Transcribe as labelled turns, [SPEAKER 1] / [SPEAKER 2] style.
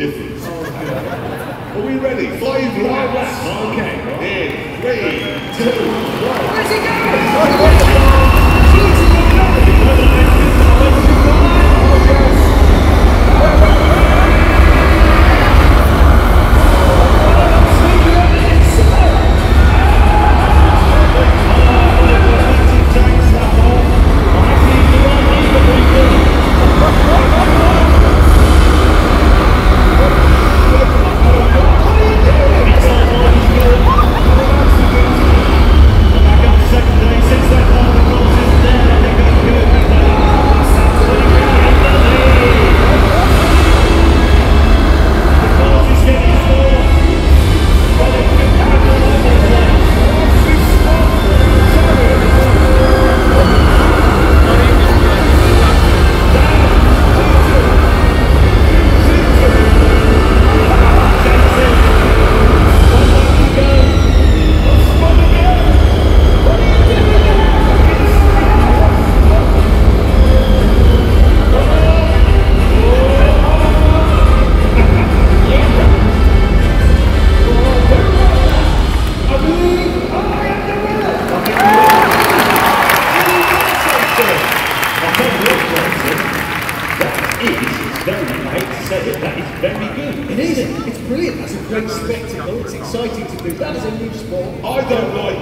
[SPEAKER 1] difference. Are we ready? Five laps.
[SPEAKER 2] Okay.
[SPEAKER 1] In three, two, one.
[SPEAKER 2] Where's he going?
[SPEAKER 1] It is very, I hate to say it, that is very good.
[SPEAKER 2] It is. It's brilliant. That's a great spectacle. It's exciting to do. That is a new sport.
[SPEAKER 1] I don't like